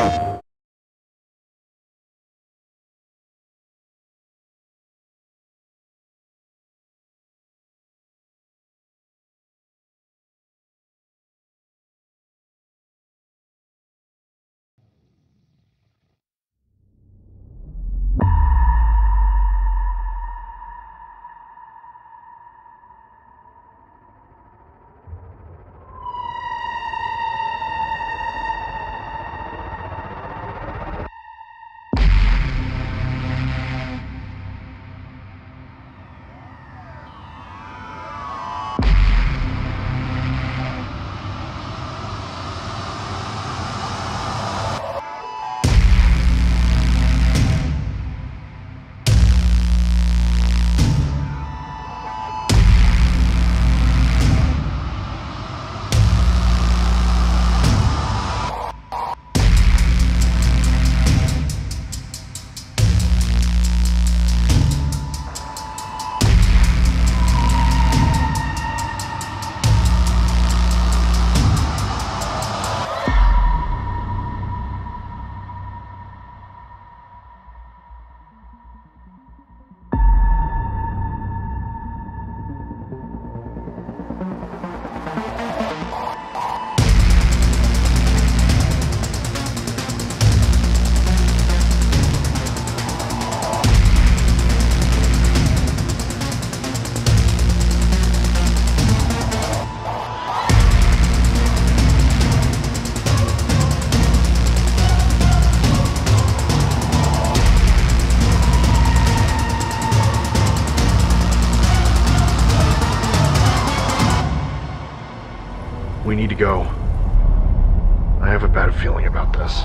Oh. We need to go. I have a bad feeling about this.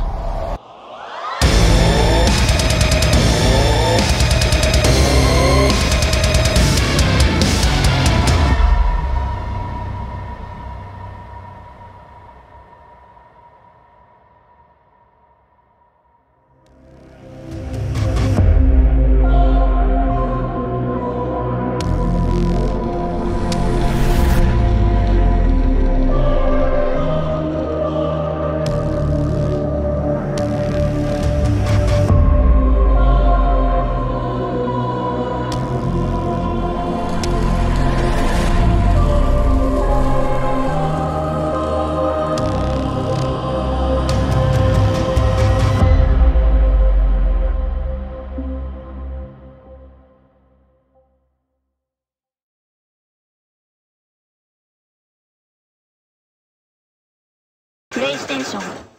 プレイステーション